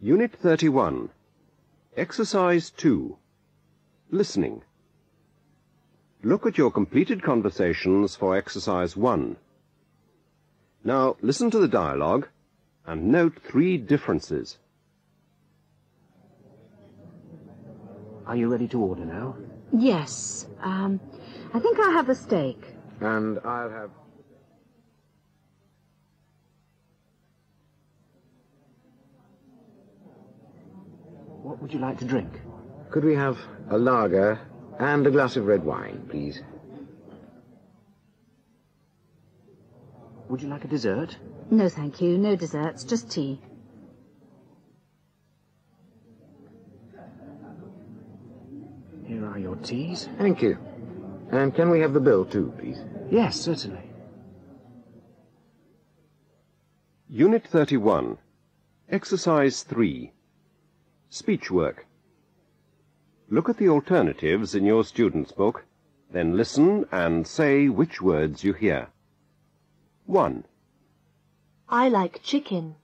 Unit 31. Exercise 2. Listening. Look at your completed conversations for exercise 1. Now listen to the dialogue and note three differences. Are you ready to order now? Yes. Um, I think I'll have the steak. And I'll have. What would you like to drink? Could we have a lager and a glass of red wine, please? Would you like a dessert? No, thank you. No desserts, just tea. Here are your teas. Thank you. And can we have the bill, too, please? Yes, certainly. Unit 31. Exercise 3. Speech work. Look at the alternatives in your student's book, then listen and say which words you hear. 1, I like chicken.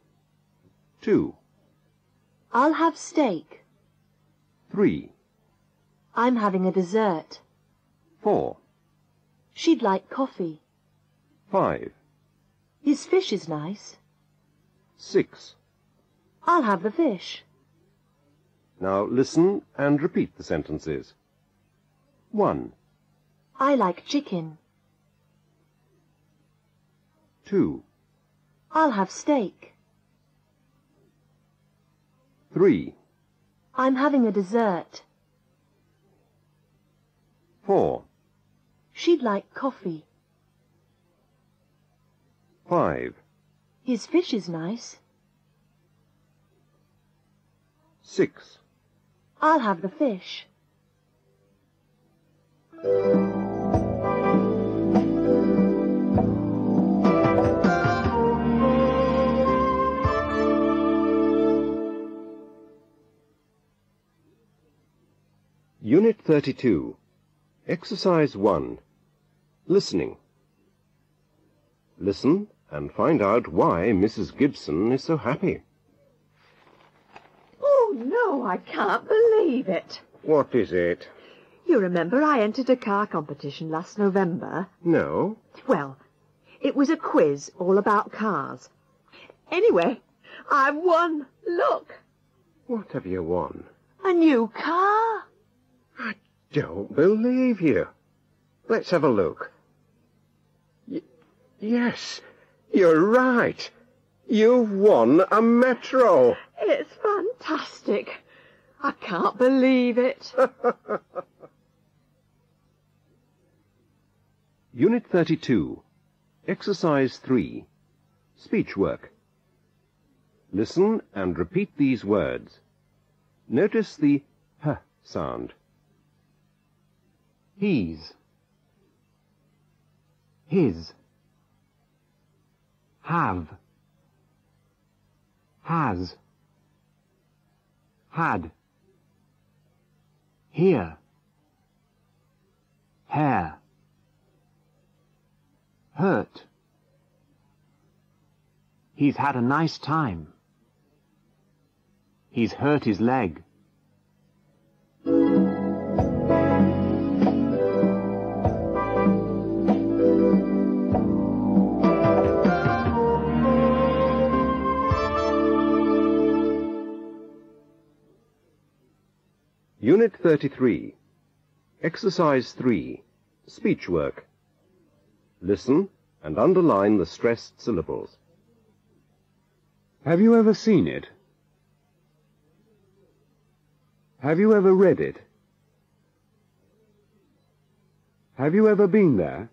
2, I'll have steak. 3, I'm having a dessert. 4, She'd like coffee. 5, His fish is nice. 6. I'll have the fish. Now listen and repeat the sentences. 1, I like chicken. 2, I'll have steak. 3, I'm having a dessert. 4, She'd like coffee. 5, His fish is nice. 6. I'll have the fish. Unit 32. Exercise 1. Listening. Listen and find out why Mrs. Gibson is so happy. No, I can't believe it. What is it? You remember I entered a car competition last November? No? Well, it was a quiz all about cars. Anyway, I've won. Look, What have you won? a new car. I don't believe you. Let's have a look. Y- yes, you're right. You've won a metro. It's fantastic. I can't believe it. Unit 32. Exercise 3. Speech work. Listen and repeat these words. Notice the h sound. He's. His. Have. Has. Had. Here. Hair. Hurt. He's had a nice time. He's hurt his leg. Unit 33. Exercise 3. Speech work. Listen and underline the stressed syllables. Have you ever seen it? Have you ever read it? Have you ever been there?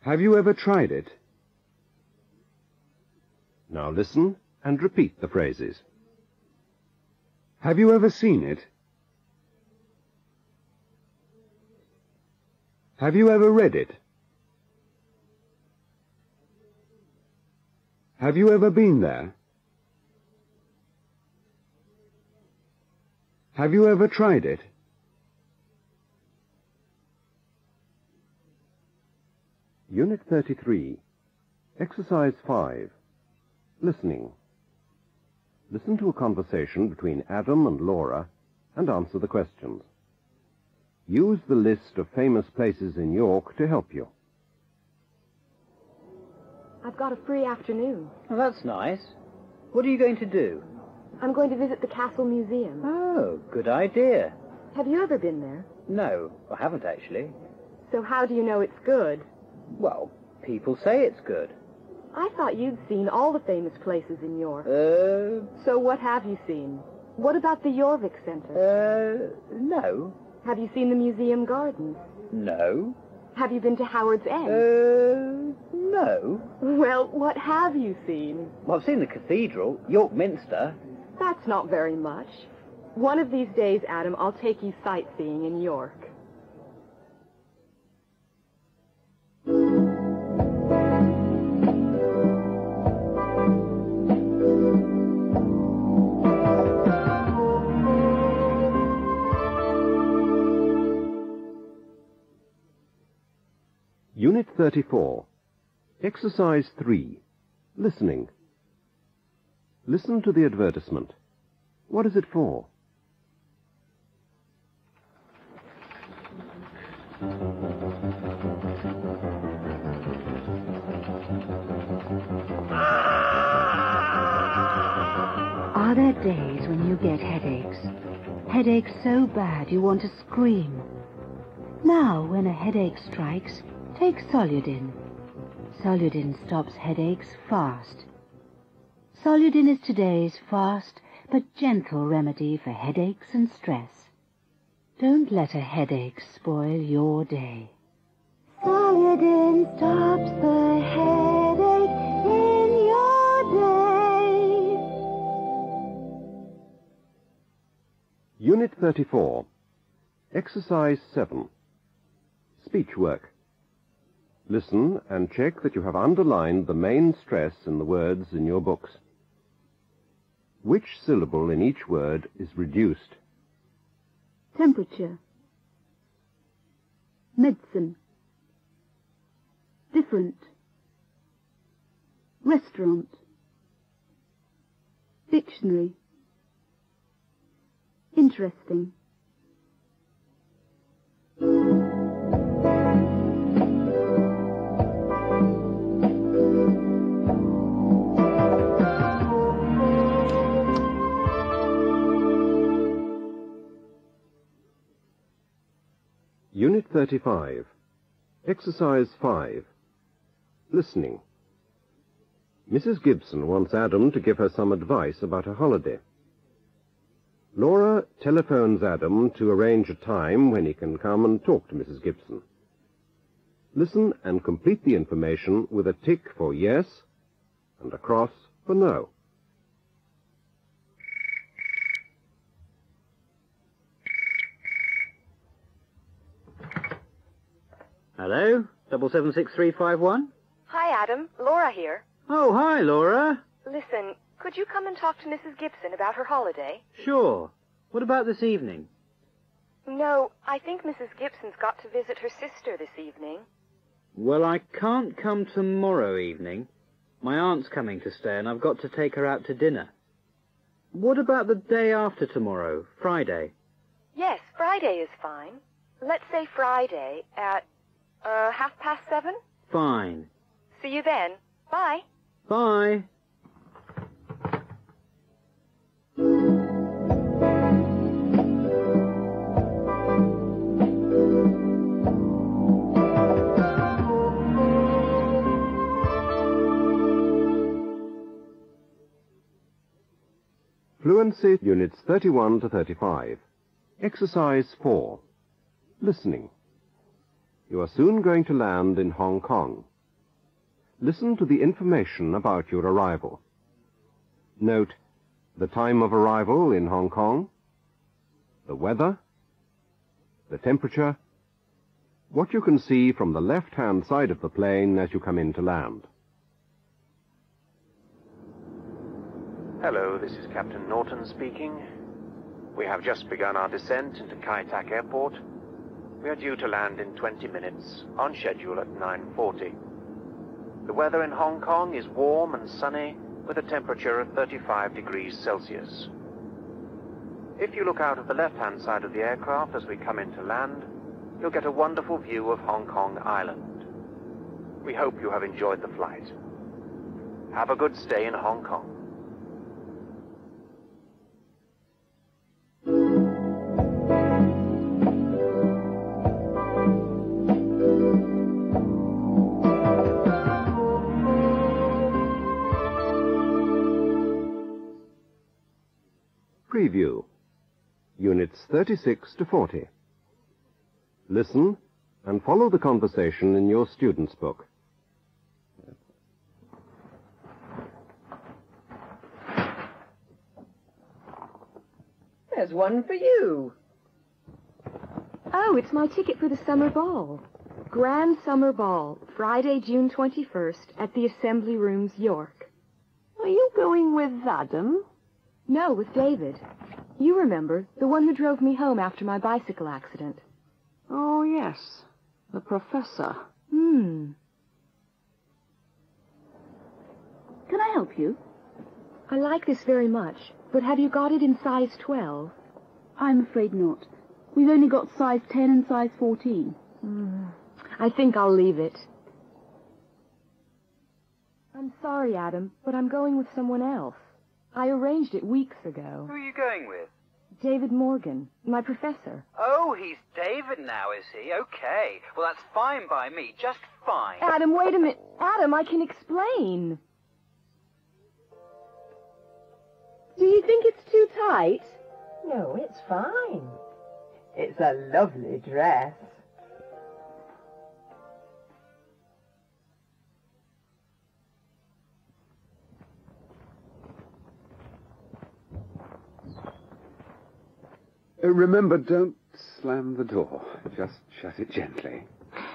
Have you ever tried it? Now listen and repeat the phrases. Have you ever seen it? Have you ever read it? Have you ever been there? Have you ever tried it? Unit 33. Exercise 5. Listening. Listen to a conversation between Adam and Laura and answer the questions. Use the list of famous places in York to help you. I've got a free afternoon. Well, that's nice. What are you going to do? I'm going to visit the Castle Museum. Oh, good idea. Have you ever been there? No, I haven't actually. So how do you know it's good? Well, people say it's good. I thought you'd seen all the famous places in York. Uh, So what have you seen? What about the Jorvik Center? uh, no. Have you seen the museum gardens? No. Have you been to Howard's End? Uh, no. well, what have you seen? Well, I've seen the cathedral, York Minster. That's not very much. One of these days, Adam, I'll take you sightseeing in York. Unit 34. Exercise 3. Listening. Listen to the advertisement. What is it for? Are there days when you get headaches? Headaches so bad you want to scream. Now, when a headache strikes, take Soludin. Soludin stops headaches fast. Soludin is today's fast but gentle remedy for headaches and stress. Don't let a headache spoil your day. Soludin stops the headache in your day. Unit 34. Exercise 7. Speech work. Listen and check that you have underlined the main stress in the words in your books. Which syllable in each word is reduced? Temperature. Medicine. Different. Restaurant. Dictionary. Interesting. Unit 35. Exercise 5. Listening. Mrs. Gibson wants Adam to give her some advice about a holiday. Laura telephones Adam to arrange a time when he can come and talk to Mrs. Gibson. Listen and complete the information with a tick for yes and a cross for no. Hello? Double seven six three five one? Hi, Adam. Laura here. Oh, hi, Laura. Listen, could you come and talk to Mrs. Gibson about her holiday? Sure. What about this evening? No, I think Mrs. Gibson's got to visit her sister this evening. Well, I can't come tomorrow evening. My aunt's coming to stay, and I've got to take her out to dinner. What about the day after tomorrow, Friday? Yes, Friday is fine. Let's say Friday at, uh, half past seven? Fine. See you then. Bye. Bye. Fluency Units 31 to 35. Exercise 4. Listening. You are soon going to land in Hong Kong. Listen to the information about your arrival. Note the time of arrival in Hong Kong, the weather, the temperature, what you can see from the left-hand side of the plane as you come in to land. Hello, this is Captain Norton speaking. We have just begun our descent into Kai Tak Airport. We are due to land in 20 minutes, on schedule at 9.40. The weather in Hong Kong is warm and sunny, with a temperature of 35 degrees Celsius. If you look out of the left-hand side of the aircraft as we come into land, you'll get a wonderful view of Hong Kong Island. We hope you have enjoyed the flight. Have a good stay in Hong Kong. Preview. Units 36 to 40. Listen and follow the conversation in your student's book. There's one for you. Oh, it's my ticket for the summer ball. Grand Summer Ball, Friday, June 21st, at the Assembly Rooms, York. Are you going with Adam? No, with David. You remember, the one who drove me home after my bicycle accident. Oh, yes. The professor. Hmm. Can I help you? I like this very much, but have you got it in size 12? I'm afraid not. We've only got size 10 and size 14. Hmm. I think I'll leave it. I'm sorry, Adam, but I'm going with someone else. I arranged it weeks ago. Who are you going with? David Morgan, my professor. Oh, he's David now, is he? Okay. Well, that's fine by me. Just fine. Adam, wait a minute. Adam, I can explain. Do you think it's too tight? No, it's fine. It's a lovely dress. Uh, remember, don't slam the door. Just shut it gently.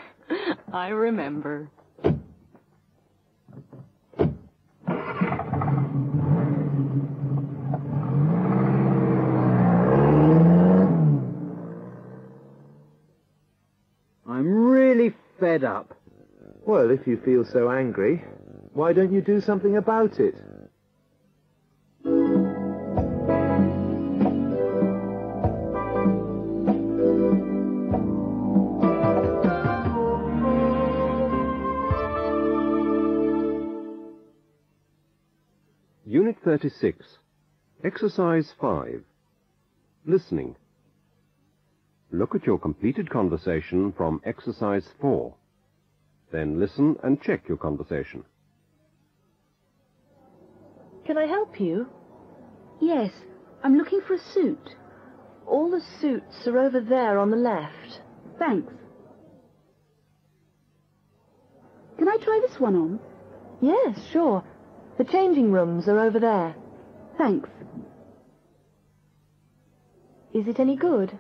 I remember. I'm really fed up. Well, if you feel so angry, why don't you do something about it? 36. Exercise 5. Listening. Look at your completed conversation from Exercise 4. Then listen and check your conversation. Can I help you? Yes, I'm looking for a suit. All the suits are over there on the left. Thanks. Can I try this one on? Yes, sure. The changing rooms are over there. Thanks. Is it any good?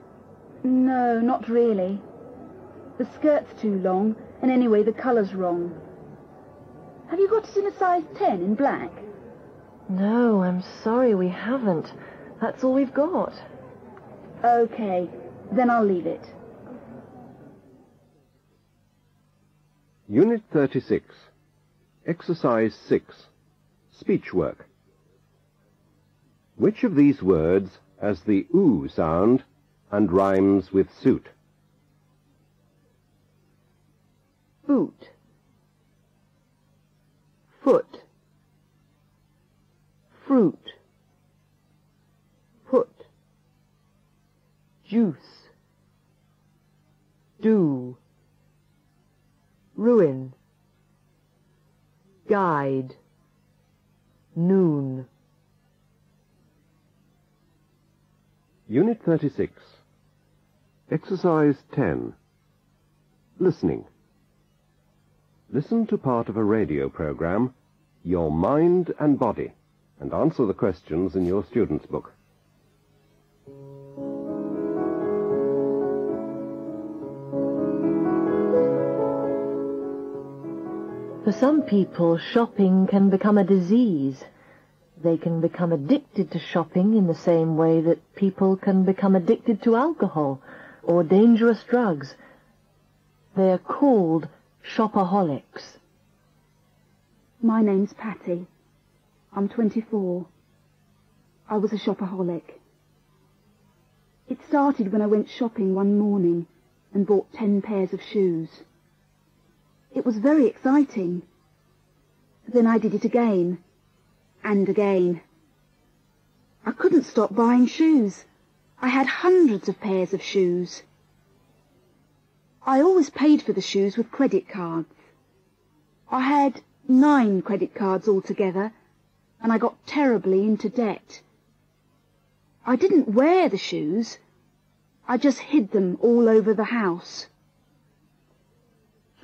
No, not really. The skirt's too long, and anyway, the colour's wrong. Have you got it in a size 10 in black? No, I'm sorry we haven't. That's all we've got. Okay, then I'll leave it. Unit 36. Exercise 6. Speech work. Which of these words has the oo sound and rhymes with suit? Boot. Foot. Fruit. Put. Juice. Do. Ruin. Guide. Noon. Unit 36. Exercise 10. Listening. Listen to part of a radio program, Your Mind and Body, and answer the questions in your student's book. For some people, shopping can become a disease. They can become addicted to shopping in the same way that people can become addicted to alcohol or dangerous drugs. They are called shopaholics. My name's Patty. I'm 24. I was a shopaholic. It started when I went shopping one morning and bought ten pairs of shoes. It was very exciting. Then I did it again and again. I couldn't stop buying shoes. I had hundreds of pairs of shoes. I always paid for the shoes with credit cards. I had nine credit cards altogether, and I got terribly into debt. I didn't wear the shoes. I just hid them all over the house.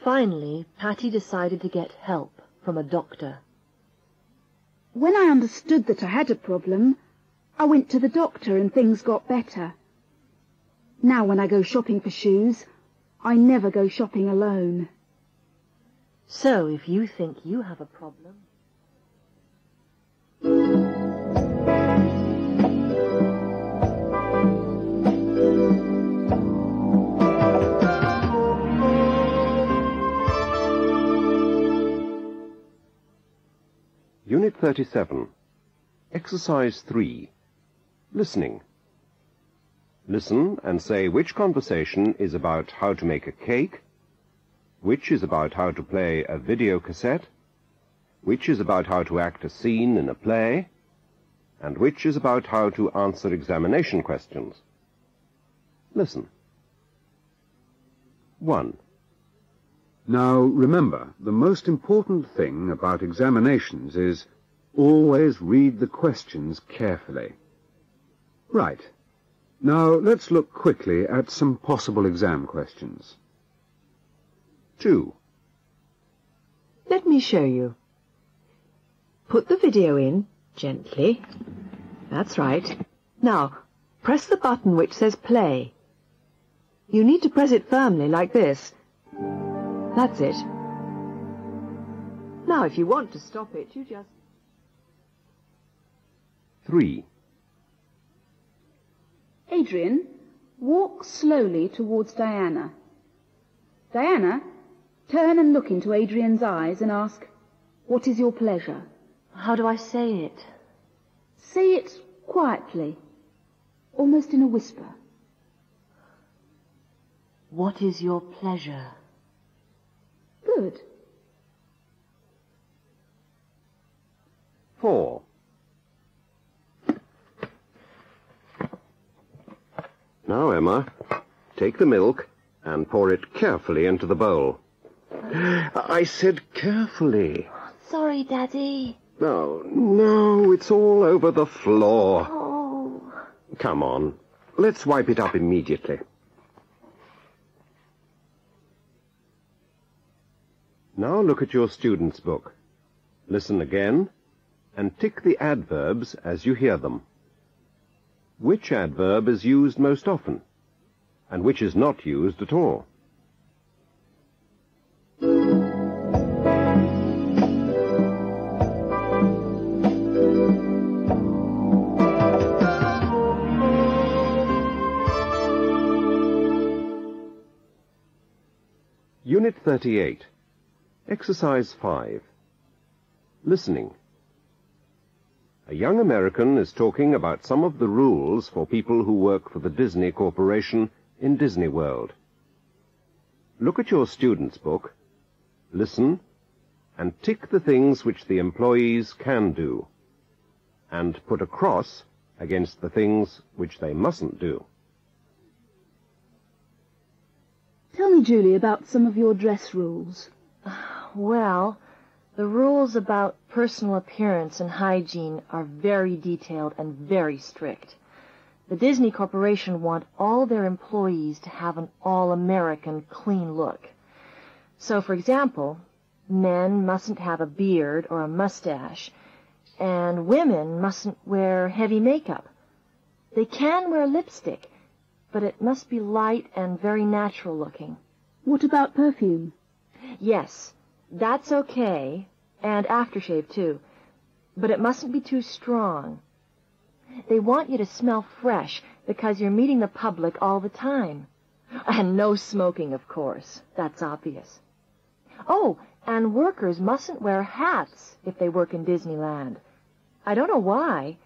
Finally, Patty decided to get help from a doctor. When I understood that I had a problem, I went to the doctor and things got better. Now when I go shopping for shoes, I never go shopping alone. So if you think you have a problem... 37. Exercise 3. Listening. Listen and say which conversation is about how to make a cake, which is about how to play a video cassette, which is about how to act a scene in a play, and which is about how to answer examination questions. Listen. 1. Now, remember, the most important thing about examinations is always read the questions carefully. Right. Now, let's look quickly at some possible exam questions. 2. Let me show you. Put the video in, gently. That's right. Now, press the button which says play. You need to press it firmly, like this. That's it. Now, if you want to stop it, you just... 3. Adrian, walk slowly towards Diana. Diana, turn and look into Adrian's eyes and ask, What is your pleasure? How do I say it? Say it quietly, almost in a whisper. What is your pleasure? Good. 4. Now, Emma, take the milk and pour it carefully into the bowl. I said carefully. Sorry, Daddy. No, no, it's all over the floor. Oh. Come on, let's wipe it up immediately. Now look at your student's book. Listen again and tick the adverbs as you hear them. Which adverb is used most often and which is not used at all? Unit 38. Exercise 5. Listening. A young American is talking about some of the rules for people who work for the Disney Corporation in Disney World. Look at your student's book, listen, and tick the things which the employees can do, and put a cross against the things which they mustn't do. Tell me, Julie, about some of your dress rules. Well, the rules about personal appearance and hygiene are very detailed and very strict. The Disney Corporation want all their employees to have an all-American clean look. So, for example, men mustn't have a beard or a mustache, and women mustn't wear heavy makeup. They can wear lipstick, but it must be light and very natural looking. What about perfume? Yes, that's okay, and aftershave too, but it mustn't be too strong. They want you to smell fresh because you're meeting the public all the time. And no smoking, of course. That's obvious. Oh, and workers mustn't wear hats if they work in Disneyland. I don't know why,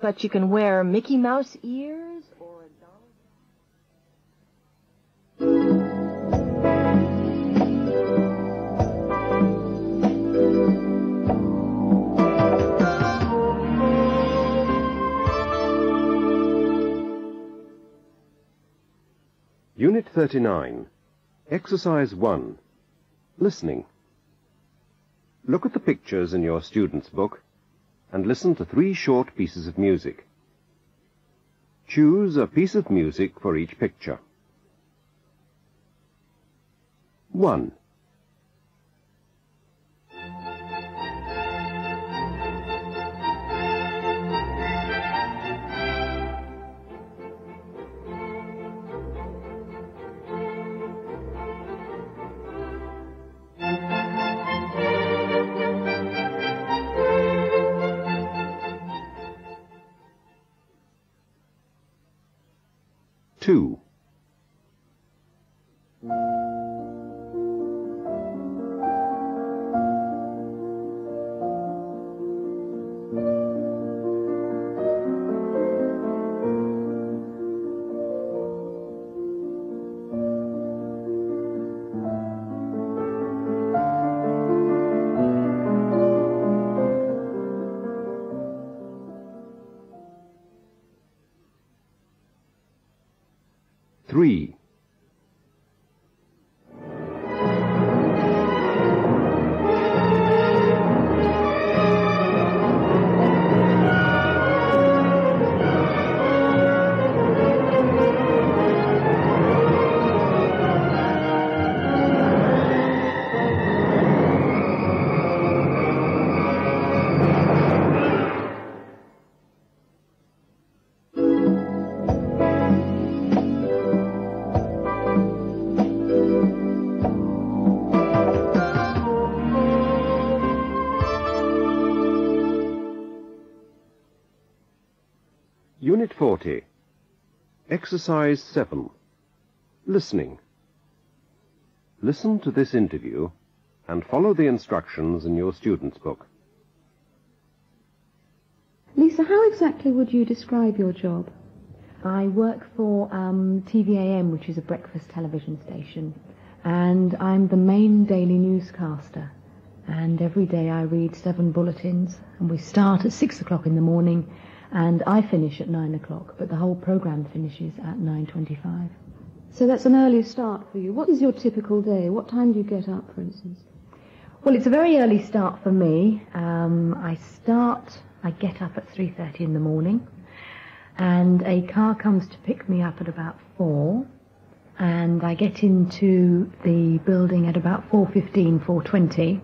but you can wear Mickey Mouse ears Unit 39. Exercise 1. Listening. Look at the pictures in your student's book and listen to three short pieces of music. Choose a piece of music for each picture. 1. Three. Exercise 7. Listening. Listen to this interview and follow the instructions in your student's book. Lisa, how exactly would you describe your job? I work for um, TV-am, which is a breakfast television station, and I'm the main daily newscaster. And every day I read seven bulletins, and we start at six o'clock in the morning, and I finish at nine o'clock, but the whole program finishes at nine twenty-five. So that's an early start for you. What is your typical day? What time do you get up, for instance? Well, it's a very early start for me. Um, I start, I get up at 3.30 in the morning, and a car comes to pick me up at about 4, and I get into the building at about 4.15, 4.20.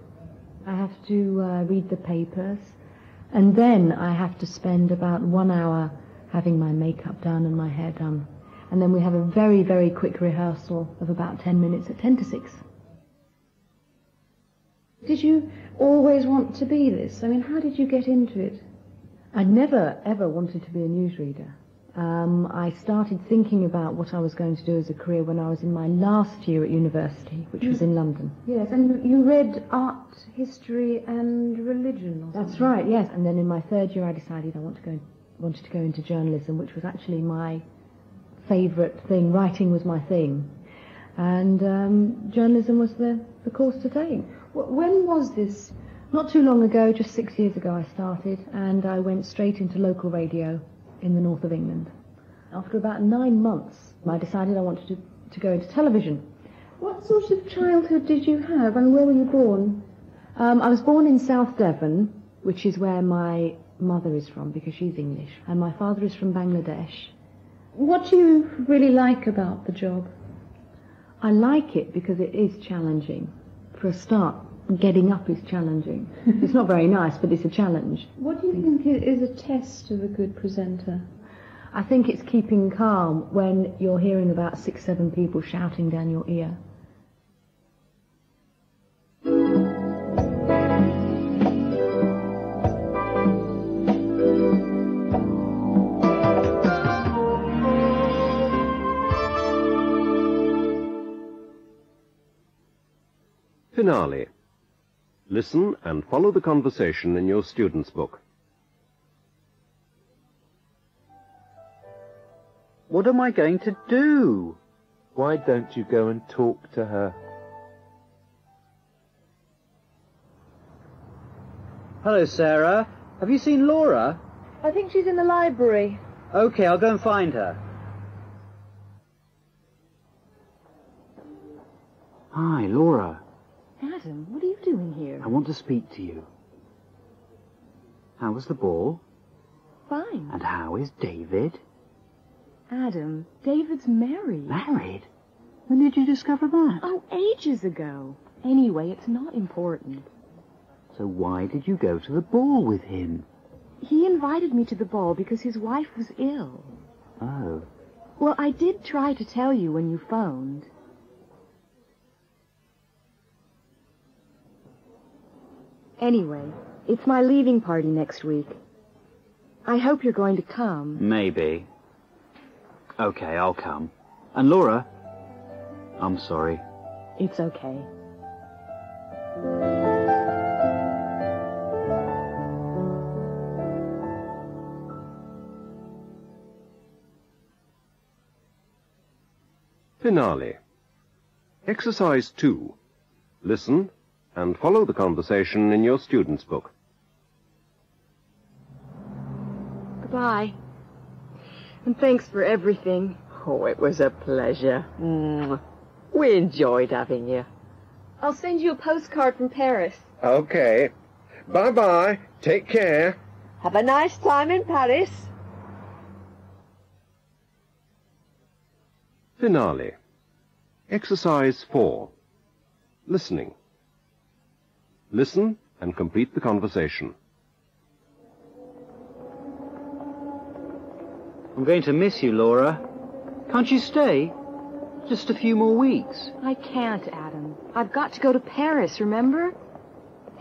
I have to uh, read the papers, and then I have to spend about one hour having my makeup done and my hair done. And then we have a very, very quick rehearsal of about 10 minutes at 10 to 6. Did you always want to be this? I mean, how did you get into it? I never, ever wanted to be a newsreader. Um, I started thinking about what I was going to do as a career when I was in my last year at university, which was in London. Yes, and you read art, history, and religion. Or That's right, yes. And then in my third year, I decided I want to go, wanted to go into journalism, which was actually my favourite thing. Writing was my thing. And um, journalism was the, the course to take. When was this? Not too long ago, just six years ago, I started, and I went straight into local radio in the north of England. After about nine months, I decided I wanted to, to go into television. What sort of childhood did you have, and where were you born? Um, I was born in South Devon, which is where my mother is from because she's English, and my father is from Bangladesh. What do you really like about the job? I like it because it is challenging. For a start, getting up is challenging. it's not very nice, but it's a challenge. What do you think is a test of a good presenter? I think it's keeping calm when you're hearing about six, seven people shouting down your ear. Finale. Listen and follow the conversation in your student's book. What am I going to do? Why don't you go and talk to her? Hello, Sarah. Have you seen Laura? I think she's in the library. Okay, I'll go and find her. Hi, Laura. Adam, what are you doing here? I want to speak to you. How was the ball? Fine. And how is David? Adam, David's married. Married? When did you discover that? Oh, ages ago. Anyway, it's not important. So why did you go to the ball with him? He invited me to the ball because his wife was ill. Oh. Well, I did try to tell you when you phoned. Anyway, it's my leaving party next week. I hope you're going to come. Maybe. Okay, I'll come. And Laura, I'm sorry. It's okay. Finale. Exercise 2. Listen and follow the conversation in your student's book. Goodbye. And thanks for everything. Oh, it was a pleasure. Mwah. We enjoyed having you. I'll send you a postcard from Paris. Okay. Bye-bye. Take care. Have a nice time in Paris. Finale. Exercise 4. Listening. Listen and complete the conversation. I'm going to miss you, Laura. Can't you stay? Just a few more weeks. I can't, Adam. I've got to go to Paris, remember?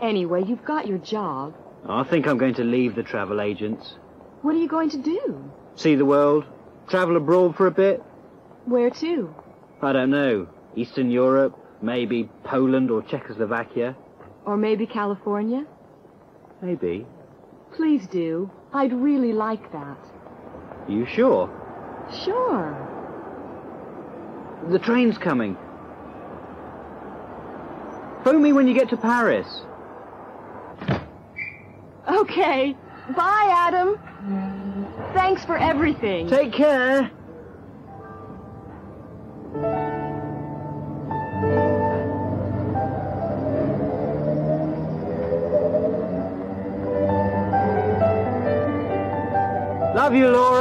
Anyway, you've got your job. I think I'm going to leave the travel agents. What are you going to do? See the world. Travel abroad for a bit. Where to? I don't know. Eastern Europe, maybe Poland or Czechoslovakia. Or maybe California? Maybe. Please do. I'd really like that. You sure? Sure. The train's coming. Phone me when you get to Paris. Okay. Bye, Adam. Thanks for everything. Take care. Love you, Laura.